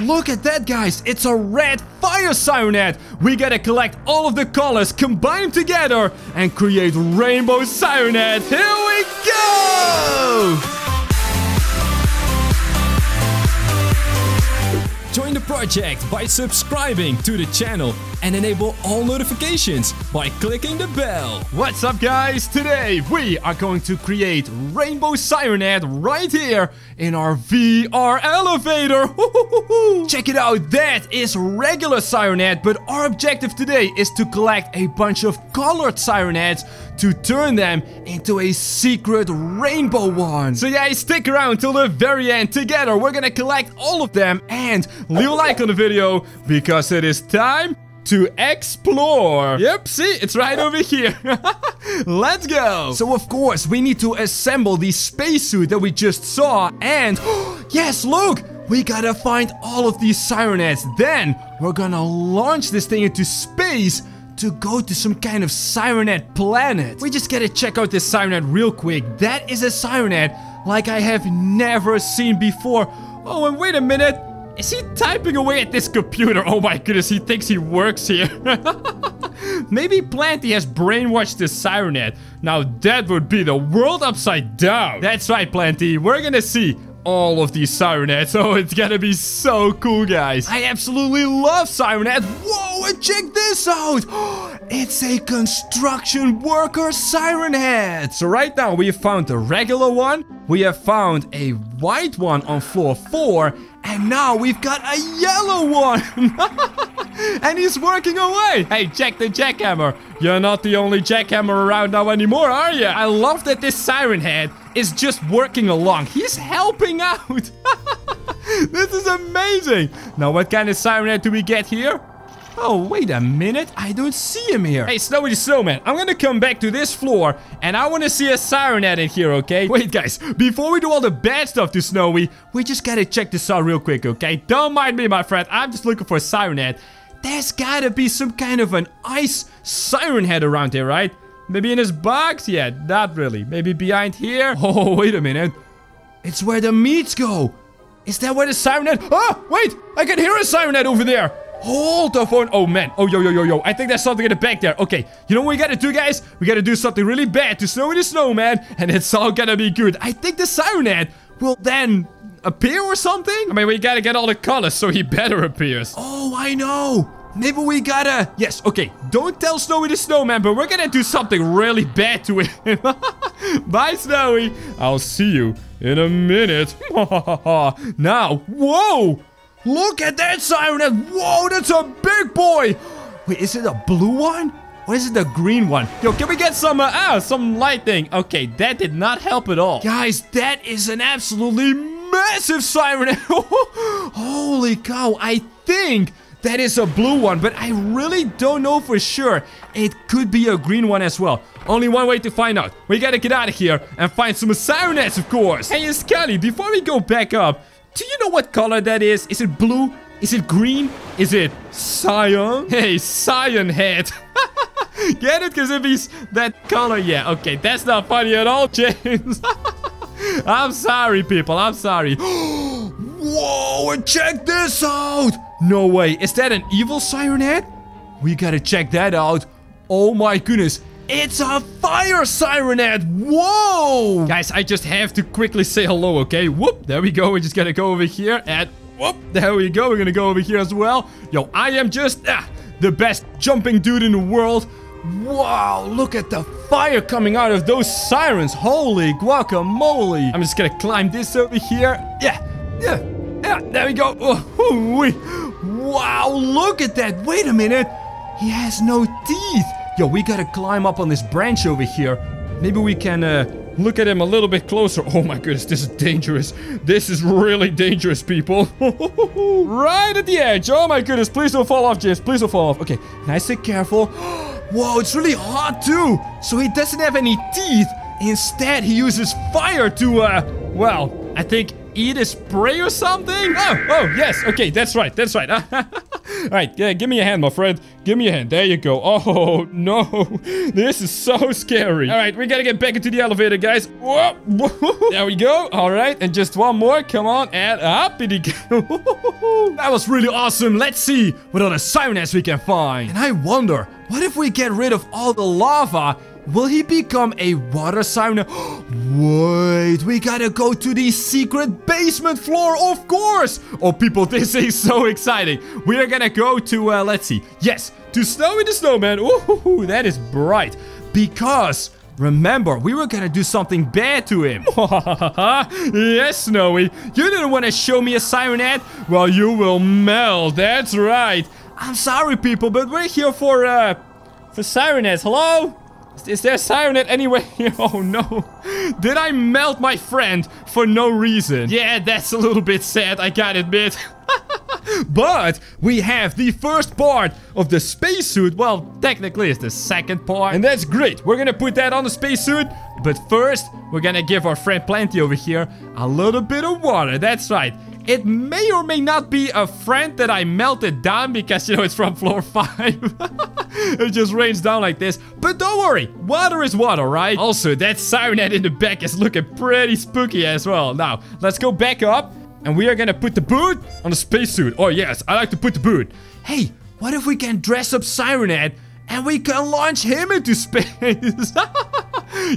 Look at that, guys. It's a red fire siren head. We gotta collect all of the colors, combine them together, and create rainbow siren head. Here we go! Join the project by subscribing to the channel and enable all notifications by clicking the bell. What's up guys? Today we are going to create Rainbow Siren Head right here in our VR elevator. Check it out, that is regular Siren Head, but our objective today is to collect a bunch of colored Siren Heads to turn them into a secret rainbow one. So yeah, stick around till the very end. Together, we're gonna collect all of them and leave a like on the video because it is time to explore. Yep, see, it's right over here. Let's go. So of course, we need to assemble the spacesuit that we just saw and yes, look, we gotta find all of these siren heads. Then we're gonna launch this thing into space to go to some kind of siren head planet. We just gotta check out this siren head real quick. That is a siren head like I have never seen before. Oh, and wait a minute. Is he typing away at this computer? Oh my goodness, he thinks he works here. Maybe Planty has brainwashed the Siren Head. Now that would be the world upside down. That's right, Planty. We're gonna see all of these Siren Heads. Oh, it's gonna be so cool, guys. I absolutely love Siren Head. Whoa, and check this out. It's a construction worker siren head. So right now, we have found the regular one. We have found a white one on floor 4. And now we've got a yellow one. and he's working away. Hey, check the jackhammer. You're not the only jackhammer around now anymore, are you? I love that this siren head is just working along. He's helping out. this is amazing. Now, what kind of siren head do we get here? Oh, wait a minute. I don't see him here. Hey, Snowy Snowman, I'm gonna come back to this floor, and I wanna see a siren head in here, okay? Wait, guys, before we do all the bad stuff to Snowy, we just gotta check this out real quick, okay? Don't mind me, my friend. I'm just looking for a siren head. There's gotta be some kind of an ice siren head around here, right? Maybe in his box? Yeah, not really. Maybe behind here? Oh, wait a minute. It's where the meats go. Is that where the siren head? Oh, ah, wait! I can hear a siren head over there. Hold the phone. Oh, man. Oh, yo, yo, yo, yo. I think there's something in the back there. Okay. You know what we gotta do, guys? We gotta do something really bad to Snowy the Snowman, and it's all gonna be good. I think the Siren Head will then appear or something? I mean, we gotta get all the colors, so he better appears. Oh, I know. Maybe we gotta... Yes, okay. Don't tell Snowy the Snowman, but we're gonna do something really bad to him. Bye, Snowy. I'll see you in a minute. now, whoa! Look at that siren! Whoa, that's a big boy! Wait, is it a blue one? Or is it the green one? Yo, can we get some, uh, ah, some lighting? Okay, that did not help at all. Guys, that is an absolutely massive siren! Holy cow, I think that is a blue one, but I really don't know for sure. It could be a green one as well. Only one way to find out. We gotta get out of here and find some siren heads, of course. Hey, Scully, before we go back up, do you know what color that is? Is it blue? Is it green? Is it cyan? Hey, cyan head. Get it? Because if he's that color, yeah. Okay, that's not funny at all, James. I'm sorry, people. I'm sorry. Whoa, and check this out. No way. Is that an evil siren head? We gotta check that out. Oh my goodness. It's a fire siren head! Whoa! Guys, I just have to quickly say hello, okay? Whoop, there we go. We just gotta go over here and whoop, there we go. We're gonna go over here as well. Yo, I am just ah, the best jumping dude in the world. Wow, look at the fire coming out of those sirens. Holy guacamole. I'm just gonna climb this over here. Yeah, yeah, yeah, there we go. Oh, wow, look at that. Wait a minute. He has no teeth. Yo, we gotta climb up on this branch over here. Maybe we can uh, look at him a little bit closer. Oh my goodness, this is dangerous. This is really dangerous, people. right at the edge. Oh my goodness, please don't fall off, James. Please don't fall off. Okay, nice and careful. Whoa, it's really hot too. So he doesn't have any teeth. Instead, he uses fire to, uh, well, I think eat a spray or something? Oh, oh, yes. Okay, that's right. That's right. All right, yeah, give me a hand, my friend. Give me a hand. There you go. Oh, no. This is so scary. All right, we gotta get back into the elevator, guys. Whoa. There we go. All right, and just one more. Come on, and up it goes. That was really awesome. Let's see what other siren we can find. And I wonder, what if we get rid of all the lava Will he become a water siren? Wait, we gotta go to the secret basement floor, of course! Oh, people, this is so exciting. We are gonna go to, uh, let's see. Yes, to Snowy the Snowman. Ooh, that is bright. Because... Remember, we were gonna do something bad to him. yes, Snowy. You didn't want to show me a siren head? Well, you will melt. That's right. I'm sorry, people, but we're here for, uh, for siren heads. Hello? Is there a siren head anywhere? oh no. Did I melt my friend for no reason? Yeah, that's a little bit sad, I gotta admit. but we have the first part of the spacesuit. Well, technically it's the second part. And that's great. We're gonna put that on the spacesuit. But first, we're gonna give our friend Planty over here a little bit of water. That's right. It may or may not be a friend that I melted down because, you know, it's from floor 5. it just rains down like this. But don't worry, water is water, right? Also, that siren head in the back is looking pretty spooky as well. Now, let's go back up. And we are gonna put the boot on the spacesuit. Oh, yes, I like to put the boot. Hey, what if we can dress up Siren Head and we can launch him into space?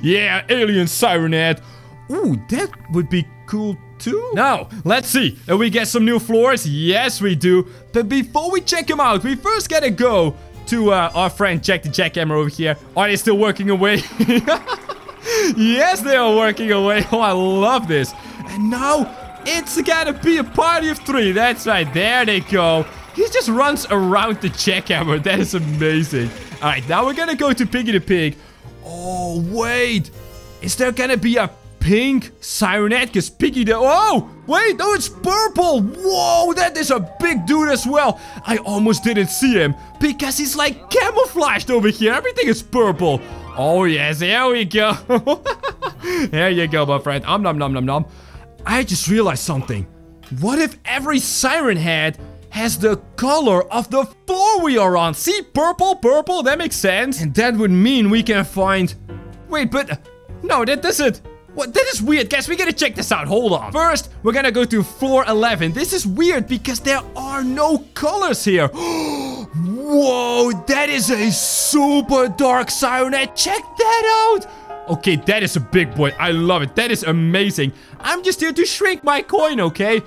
yeah, alien Siren Head. Ooh, that would be cool too. Now, let's see. if we get some new floors? Yes, we do. But before we check them out, we first gotta go to uh, our friend Jack the Jackhammer over here. Are they still working away? yes, they are working away. Oh, I love this. And now, it's gotta be a party of three. That's right. There they go. He just runs around the jackhammer. That is amazing. All right, now we're gonna go to Piggy the Pig. Oh, wait. Is there gonna be a pink Siren Head because Piggy the... Oh, wait, no, it's purple. Whoa, that is a big dude as well. I almost didn't see him because he's like camouflaged over here. Everything is purple. Oh, yes, there we go. there you go, my friend. Um, nom, nom, nom, nom. I just realized something. What if every siren head has the color of the floor we are on? See, purple, purple, that makes sense. And that would mean we can find... Wait, but... No, that doesn't... What? That is weird, guys. We gotta check this out. Hold on. First, we're gonna go to floor 11. This is weird because there are no colors here. Whoa, that is a super dark siren head. Check that out. Okay, that is a big boy. I love it. That is amazing. I'm just here to shrink my coin, okay?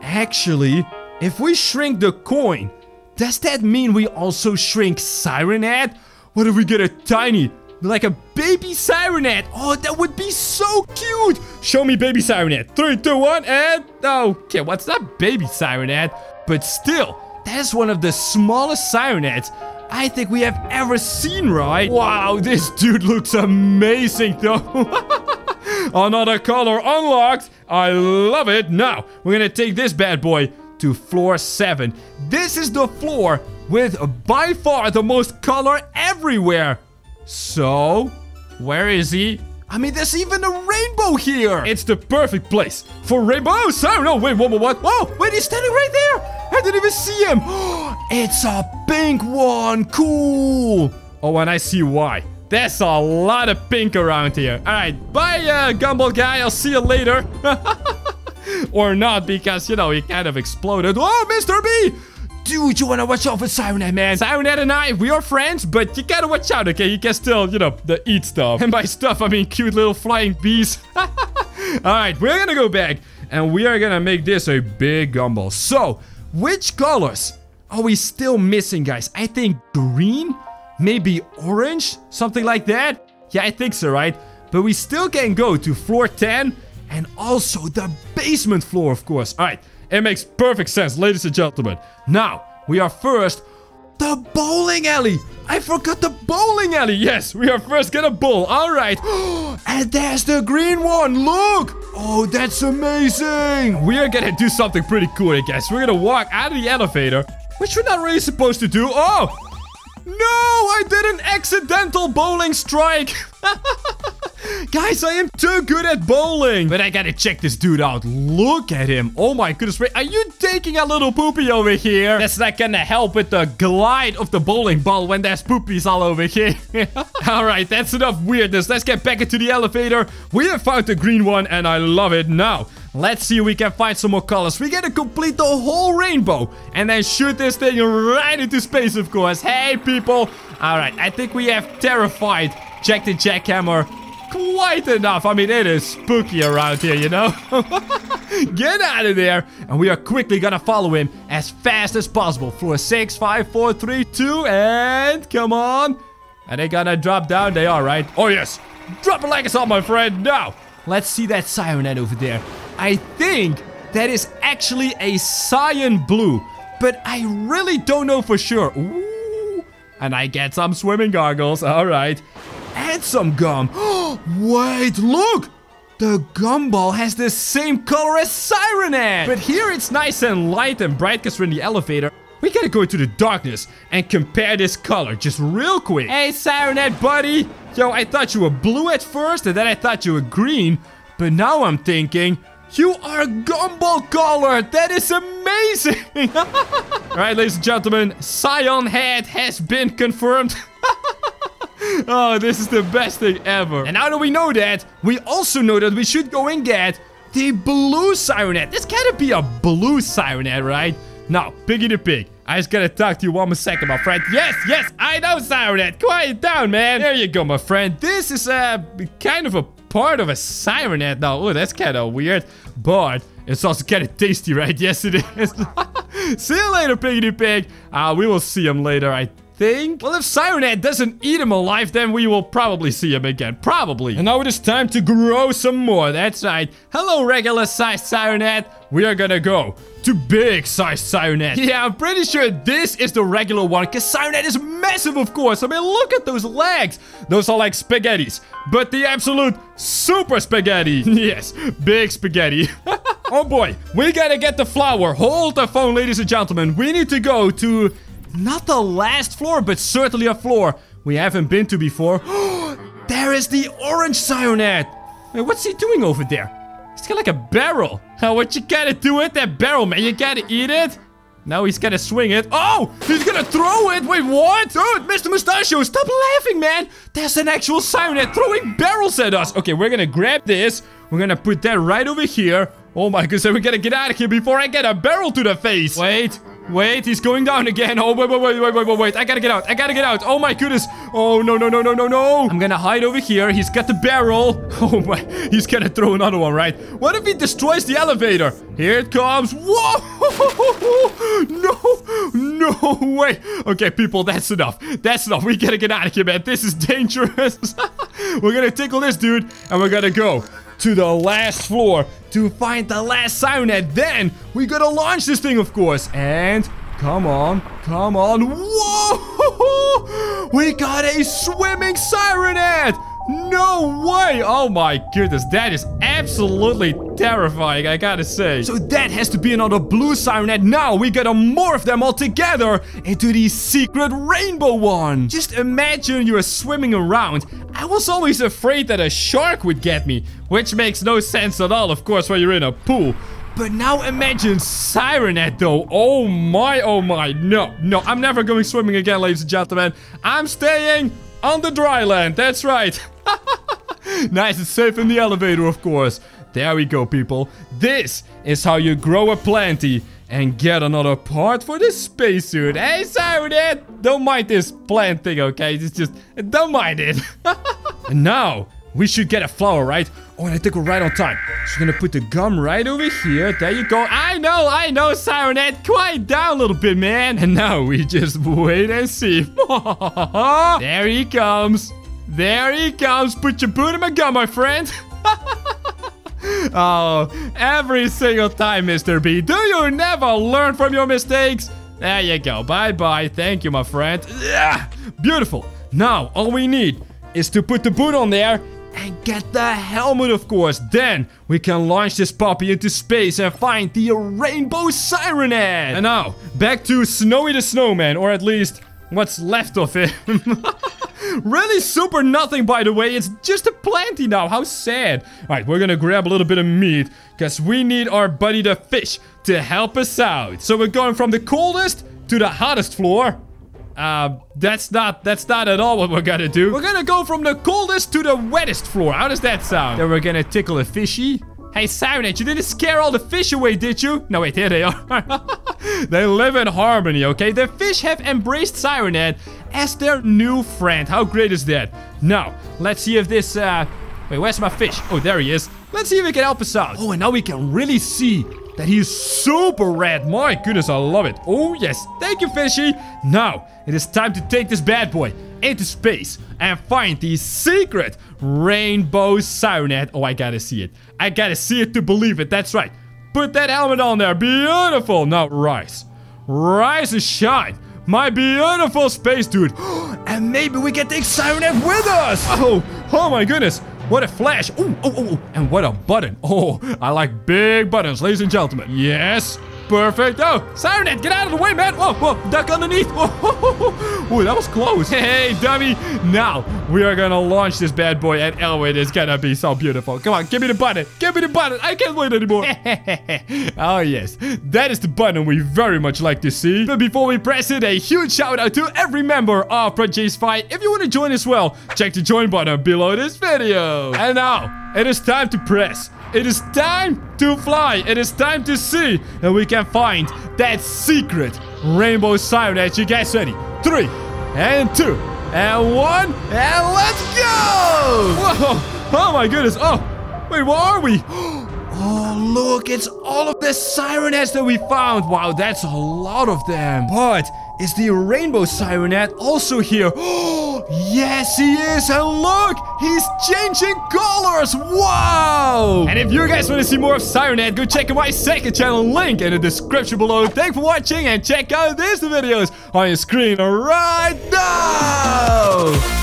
Actually, if we shrink the coin, does that mean we also shrink Siren Head? What if we get a tiny, like a baby Siren Head. Oh, that would be so cute. Show me baby Siren Head. Three, two, one, and... Okay, what's that baby Siren Head? But still, that is one of the smallest Siren Heads I think we have ever seen, right? Wow, this dude looks amazing, though. Another color unlocked. I love it. Now, we're gonna take this bad boy to floor 7. This is the floor with by far the most color everywhere. So, where is he? I mean, there's even a rainbow here. It's the perfect place for rainbows. Oh, no, wait, what, what, what? Whoa, wait, he's standing right there. I didn't even see him. it's a pink one. Cool. Oh, and I see why. There's a lot of pink around here. All right, bye, uh, Gumball guy. I'll see you later. or not, because, you know, he kind of exploded. Oh, Mr. B! Dude, you wanna watch out for Siren Head, man. Siren Head and I, we are friends, but you gotta watch out, okay? You can still, you know, the eat stuff. And by stuff, I mean cute little flying bees. Alright, we're gonna go back, and we are gonna make this a big gumball. So, which colors are we still missing, guys? I think green? Maybe orange? Something like that? Yeah, I think so, right? But we still can go to floor 10 and also the basement floor, of course. All right, it makes perfect sense, ladies and gentlemen. Now, we are first the bowling alley. I forgot the bowling alley. Yes, we are first gonna bowl. All right. and there's the green one. Look. Oh, that's amazing. We are gonna do something pretty cool, I guess. We're gonna walk out of the elevator, which we're not really supposed to do. Oh, no, I did an accidental bowling strike. Guys, I am too good at bowling. But I gotta check this dude out. Look at him. Oh my goodness. Wait, are you taking a little poopy over here? That's not gonna help with the glide of the bowling ball when there's poopies all over here. all right, that's enough weirdness. Let's get back into the elevator. We have found the green one and I love it. Now, Let's see if we can find some more colors. We gotta complete the whole rainbow. And then shoot this thing right into space, of course. Hey, people. Alright, I think we have terrified Jack the Jackhammer quite enough. I mean, it is spooky around here, you know? Get out of there. And we are quickly gonna follow him as fast as possible. Floor 6, 5, 4, 3, 2, and come on. Are they gonna drop down? They are, right? Oh, yes. Drop it like it's on, my friend. Now, let's see that siren over there. I think that is actually a cyan blue, but I really don't know for sure. Ooh, and I get some swimming goggles, all And some gum. Wait, look! The gumball has the same color as Siren Head. But here it's nice and light and bright because we're in the elevator. We gotta go into the darkness and compare this color just real quick. Hey, Siren Head, buddy. Yo, I thought you were blue at first and then I thought you were green. But now I'm thinking, you are gumball color. That is amazing. All right, ladies and gentlemen, Cyan Head has been confirmed. oh, this is the best thing ever. And now that we know that, we also know that we should go and get the blue Siren Head. This gotta be a blue Siren Head, right? Now, Piggy the Pig, I just gotta talk to you one more second, my friend. Yes, yes, I know Siren Head. Quiet down, man. There you go, my friend. This is a uh, kind of a part of a siren head now. Oh, that's kind of weird. But it's also kind of tasty, right? Yes, it is. see you later, Piggy the Pig. Uh, we will see him later, I think. Well, if Siren Head doesn't eat him alive, then we will probably see him again. Probably. And now it is time to grow some more. That's right. Hello, regular sized Siren Head. We are gonna go to big sized Siren Head. Yeah, I'm pretty sure this is the regular one because Siren Head is massive, of course. I mean, look at those legs. Those are like spaghettis, but the absolute super spaghetti. yes, big spaghetti. oh boy, we gotta get the flower. Hold the phone, ladies and gentlemen. We need to go to not the last floor, but certainly a floor we haven't been to before. there is the orange Head. Wait, what's he doing over there? He's got like a barrel. Oh, what you gotta do with that barrel, man? You gotta eat it? Now he's gonna swing it. Oh, he's gonna throw it. Wait, what? Dude, Mr. Mustachio, stop laughing, man. There's an actual Head throwing barrels at us. Okay, we're gonna grab this. We're gonna put that right over here. Oh my goodness, we gotta get out of here before I get a barrel to the face. Wait, Wait, he's going down again. Oh, wait, wait, wait, wait, wait, wait, wait. I gotta get out. I gotta get out. Oh, my goodness. Oh, no, no, no, no, no, no. I'm gonna hide over here. He's got the barrel. Oh, my. He's gonna throw another one, right? What if he destroys the elevator? Here it comes. Whoa! No, no way. Okay, people, that's enough. That's enough. We gotta get out of here, man. This is dangerous. we're gonna tickle this dude, and we're gonna go to the last floor to find the last Siren Head. Then we gotta launch this thing, of course. And come on, come on. Whoa! We got a swimming Siren! No way! Oh my goodness, that is absolutely terrifying, I gotta say. So that has to be another blue siren head. Now we gotta morph them all together into the secret rainbow one. Just imagine you're swimming around. I was always afraid that a shark would get me, which makes no sense at all, of course, when you're in a pool. But now imagine Siren Head though. Oh my, oh my. No, no, I'm never going swimming again, ladies and gentlemen. I'm staying on the dry land. That's right. nice and safe in the elevator, of course. There we go, people. This is how you grow a planty and get another part for the spacesuit. Hey, Siren Head, eh? don't mind this plant thing, okay? It's just, don't mind it. and now, we should get a flower, right? Oh, and I think we're right on time. So we're gonna put the gum right over here. There you go. I know, I know, Siren Head. Eh? Quiet down a little bit, man. And now we just wait and see. there he comes. There he comes. Put your boot in my gun, my friend. oh, every single time, Mr. B. Do you never learn from your mistakes? There you go. Bye-bye. Thank you, my friend. Yeah, beautiful. Now, all we need is to put the boot on there and get the helmet, of course. Then we can launch this puppy into space and find the Rainbow Siren Head. And now, back to Snowy the Snowman, or at least what's left of him. really super nothing, by the way. It's just a planty now. How sad. All right, we're gonna grab a little bit of meat because we need our buddy the fish to help us out. So we're going from the coldest to the hottest floor. Uh, that's not, that's not at all what we're gonna do. We're gonna go from the coldest to the wettest floor. How does that sound? Then we're gonna tickle a fishy. Hey, Siren Head, you didn't scare all the fish away, did you? No, wait, here they are. they live in harmony, okay? The fish have embraced Siren Head as their new friend. How great is that? Now, let's see if this, uh... Wait, where's my fish? Oh, there he is. Let's see if he can help us out. Oh, and now we can really see that he's super red. My goodness, I love it. Oh, yes. Thank you, fishy. Now, it is time to take this bad boy into space and find the secret rainbow siren head. Oh, I gotta see it. I gotta see it to believe it. That's right. Put that helmet on there. Beautiful. Now, rise. Rise and shine. My beautiful space dude. and maybe we can take Siren Head with us. Oh, oh my goodness. What a flash. Ooh, oh, oh, oh. And what a button. Oh, I like big buttons, ladies and gentlemen. Yes. Perfect. Oh, Siren Head, get out of the way, man. Whoa, whoa, duck underneath. Whoa, whoa, whoa. Ooh, that was close. Hey, dummy. Now, we are gonna launch this bad boy, and oh, it is gonna be so beautiful. Come on, give me the button. Give me the button. I can't wait anymore. oh, yes. That is the button we very much like to see. But before we press it, a huge shout out to every member of Project Fight. If you want to join as well, check the join button below this video. And now, it is time to press. It is time to fly. It is time to see and we can find that secret rainbow siren. You guys ready? Three and two and one and let's go! Whoa! Oh my goodness! Oh, wait, where are we? Oh, look, it's all of the siren that we found. Wow, that's a lot of them. But is the rainbow siren head also here? Oh, yes, he is. And look, he's changing colors. Wow. And if you guys want to see more of Siren Head, go check out my second channel link in the description below. Thanks for watching and check out these videos on your screen right now.